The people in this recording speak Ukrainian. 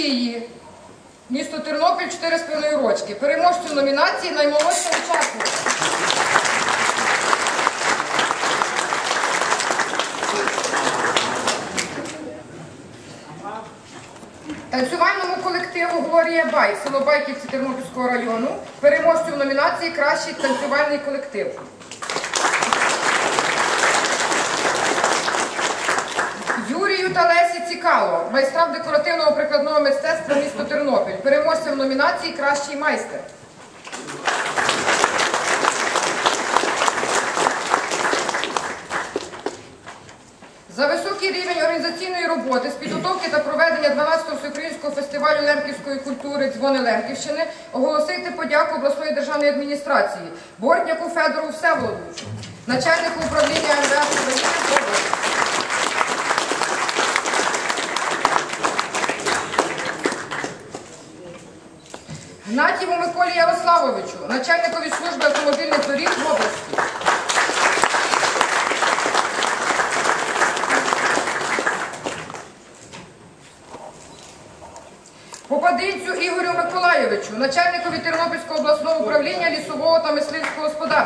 Софії, місто Тернопіль, 4,5 рочки. Переможцю номінації наймолодша учасниця. Танцювальному колективу Глорія Бай, село Байківці Тернопільського району, переможцю в номінації Кращий танцювальний колектив. Юрію та Лесі Цікало, майстрам декоративного прикладного мистецтва місто Тернопіль, переможця в номінації Кращий майстер. За високий рівень організаційної роботи з підготовки та проведення 12-го всеукраїнського фестивалю лемківської культури Дзвони Лемківщини оголосити подяку обласної державної адміністрації Бортняку Федору Всеволодовичу, начальнику управління МВС України в області. Гнатіву Миколі Ярославовичу, начальникові служби автомобільних доріг в області. Попадинцю Ігорю Миколайовичу, начальникові Тернопільського обласного управління лісового та мисливського господарства.